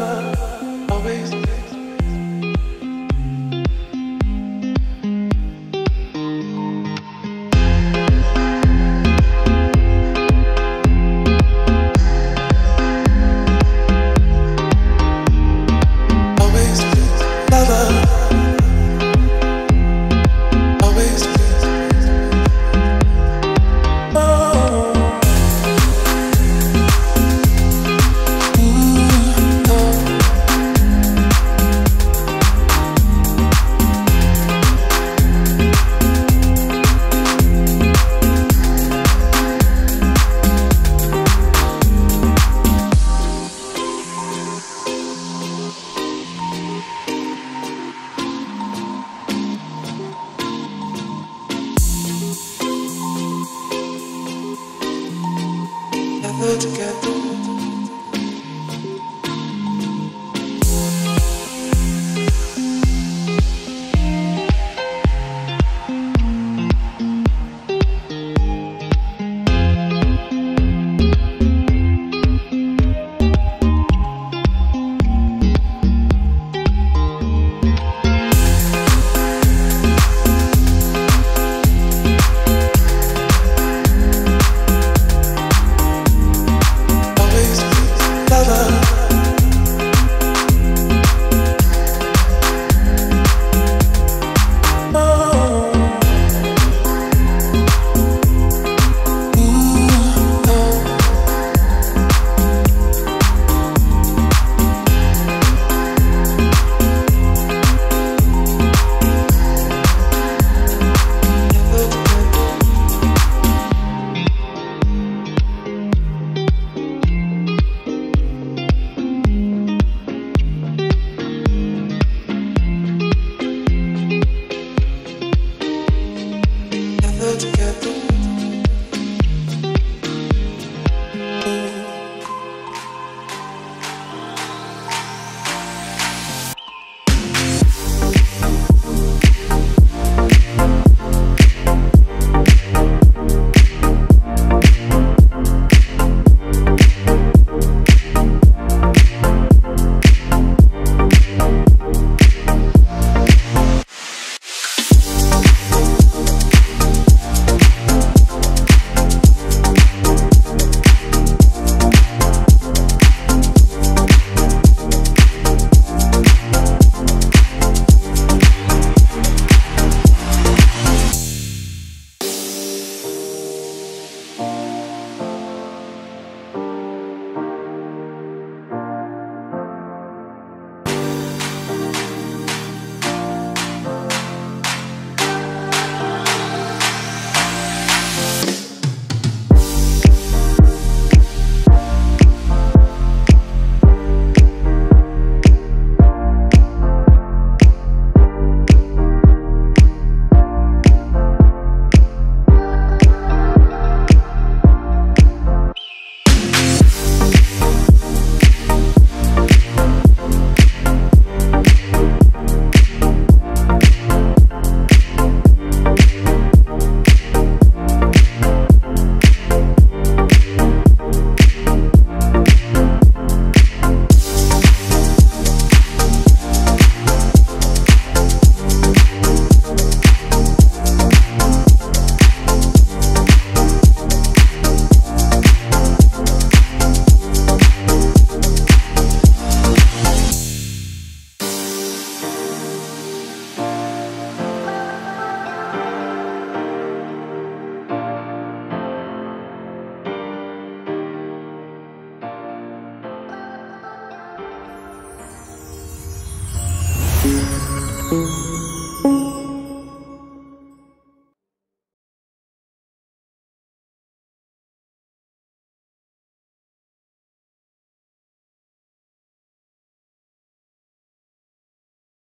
lover. Música